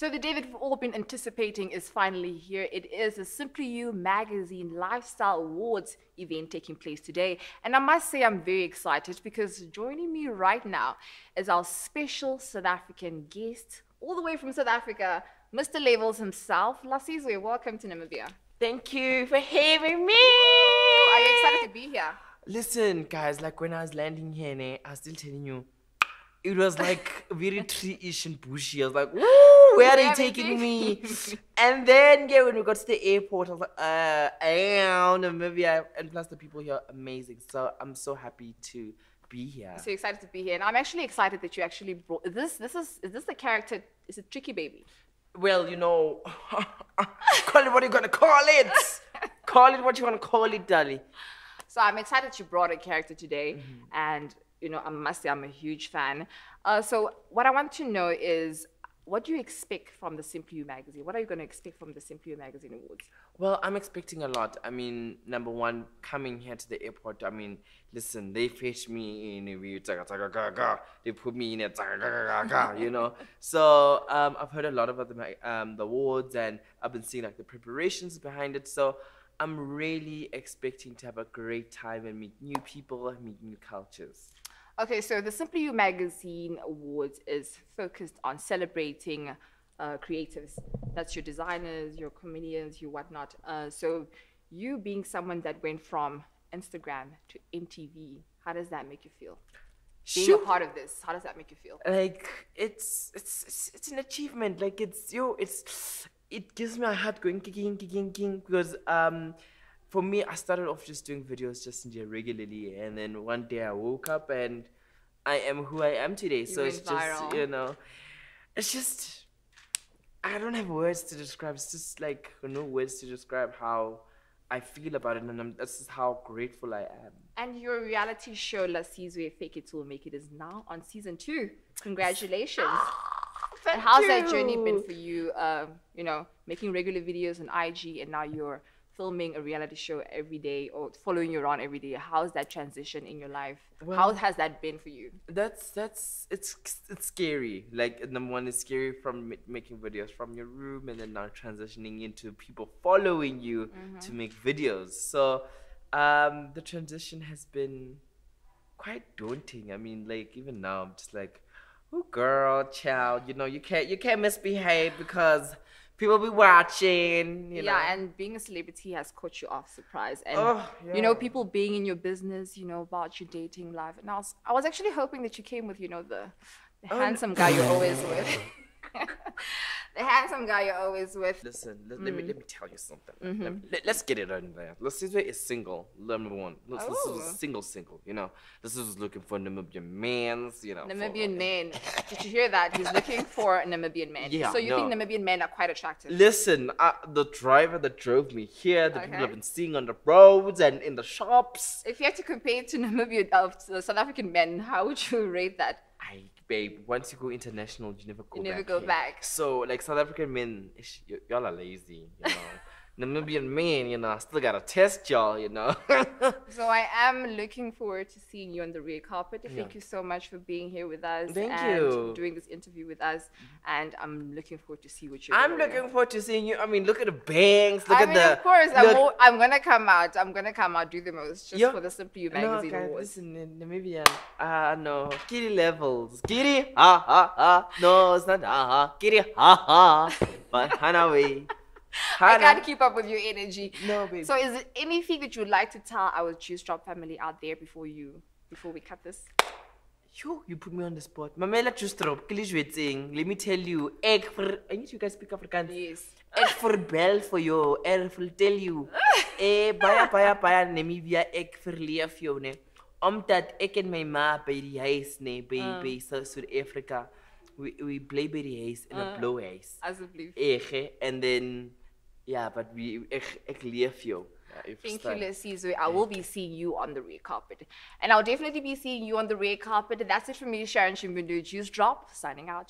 So the day that we've all been anticipating is finally here. It is the Simply You Magazine Lifestyle Awards event taking place today. And I must say I'm very excited because joining me right now is our special South African guest, all the way from South Africa, Mr. Levels himself. Lasizwe, welcome to Namibia. Thank you for having me. Are you excited to be here? Listen, guys, like when I was landing here, I was still telling you, it was like very tree-ish and bushy. I was like, woo, where are they taking me? and then, yeah, when we got to the airport, I was like, uh, am Namibia. And plus, the people here are amazing. So I'm so happy to be here. So excited to be here. And I'm actually excited that you actually brought this. This is, is this the character? Is it Tricky Baby? Well, you know, call it what you're gonna call it. call it what you wanna call it, darling. So I'm excited you brought a character today, Mm-hmm. and you know I must say I'm a huge fan. Uh, so what I want to know is, what do you expect from the Simply You magazine? What are you going to expect from the Simply You magazine awards? Well, I'm expecting a lot. I mean, number one, coming here to the airport. I mean, listen, they fetch me in a weird, zaga, zaga, ga, ga. they put me in a you know. So um, I've heard a lot about the um, the awards, and I've been seeing like the preparations behind it. So I'm really expecting to have a great time and meet new people, and meet new cultures. Okay, so the Simply You magazine awards is focused on celebrating uh, creatives. That's your designers, your comedians, your whatnot. Uh, so you being someone that went from Instagram to MTV, how does that make you feel? Being Shoot. a part of this, how does that make you feel? like it's it's it's, it's an achievement like it's yo it's it gives me a heart going kicking kicking kicking because um for me i started off just doing videos just in there regularly and then one day i woke up and i am who i am today so went it's just you know it's just i don't have words to describe it's just like no words to describe how i feel about it and I'm, this is how grateful i am And your reality show, Lasizwe Fake It Will Make It, is now on season two. Congratulations. and how's that journey been for you? Um, you know, making regular videos on IG, and now you're filming a reality show every day or following you around every day. How's that transition in your life? How has that been for you? that's that's it's it's scary like number one it's scary from ma- making videos from your room and then now transitioning into people following you to make videos so um the transition has been quite daunting i mean like even now i'm just like oh girl child you know you can't you can't misbehave because people be watching you know yeah, and being a celebrity has caught you off surprise. And Oh, you know, people being in your business, you know, about your dating life. And I was, I was actually hoping that you came with, you know, the, the Oh, handsome guy you're always with. the handsome guy you're always with. Listen, let, let me let me tell you something. Mm-hmm. Let, us get it in there. Lasizwe is single, number one. This, this is single, single. You know, this is looking for Namibian mans. You know, Namibian men. Did you hear that? He's looking for a Namibian men. Yeah, so you no. think Namibian men are quite attractive? Listen, uh, the driver that drove me here, the people I've been seeing on the roads and in the shops. If you had to compare it to Namibian, uh, to South African men, how would you rate that? I, babe, once you go international, you never go You back. never go here. back. So, like South African men, y- y'all are lazy. You know, Namibian man, you know, I still gotta test y'all. You know. So I am looking forward to seeing you on the red carpet. Thank Yeah. you so much for being here with us Thank and you. doing this interview with us. And I'm looking forward to see what you're. I'm looking forward to seeing you. I mean, look at the bangs. Look I at mean, the. of course, I'm, all, I'm gonna come out. I'm gonna come out, do the most, just Yeah. for the Simply You No, magazine guys, awards. listen, Namibian. Ah, no. Kitty levels. Kitty, ha, ha, ha. No, it's not ha, ha. Kitty, ha, ha. But Hanawi. I can't keep up with your energy. No, babe. So, is there anything that you would like to tell our Juice Drop family out there before you, before we cut this? Yo, you put me on the spot. Mamela Juice Drop. Let me tell you. Egg for. I need you guys speak Afrikaans. Yes. Ek verbel vir jou. Ek wil tell you. Eh baie baie baie Namibia ek verleef jou ne. Omdat ek en my ma by die huis ne by by South Africa. We we bly by die huis in 'n blou huis. Asseblief. Ege and then yeah, but we ek ek leef jou. Ja, Thank you. Lasizwe. I will be seeing you on the red carpet. And I'll definitely be seeing you on the red carpet. And that's it for me, Sharon Tjimbundu. Juice Drop, signing out.